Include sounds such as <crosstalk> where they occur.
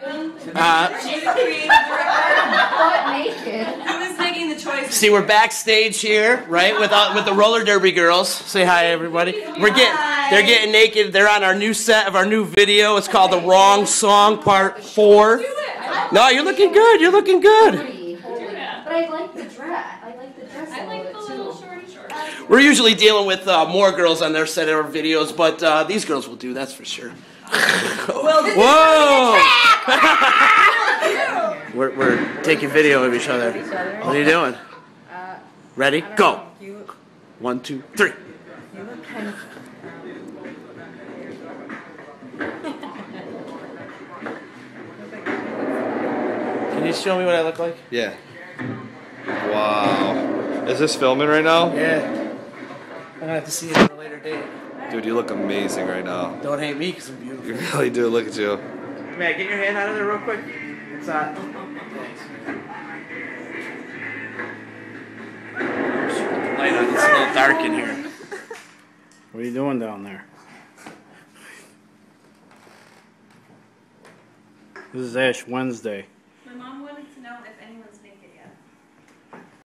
Uh, She's a creative Butt. Who is making the choice? see, we're backstage here, right, with uh, with the roller derby girls. Say hi, everybody. We're getting they're getting naked. They're on our new set of our new video. It's called "The Wrong Song" Part Four. No, you're looking good. You're looking good. But I like the dress. I like the dress I a like the little little bit too. shorty shorts. We're usually dealing with uh, more girls on their set of our videos, but uh, these girls will do. That's for sure. Whoa! <laughs> we're, we're taking video of each other. What are you doing? Ready? Go. One, two, three. Can you show me what I look like? Yeah. Wow. Is this filming right now? Yeah. I'm gonna have to see it at a later date. Dude, you look amazing right now. Don't hate me because I'm beautiful. You really do. Look at you. Man, get your hand out of there real quick. It's hot. Light on. It's a little dark in here. What are you doing down there? This is Ash Wednesday. My mom wanted to know if anyone's naked.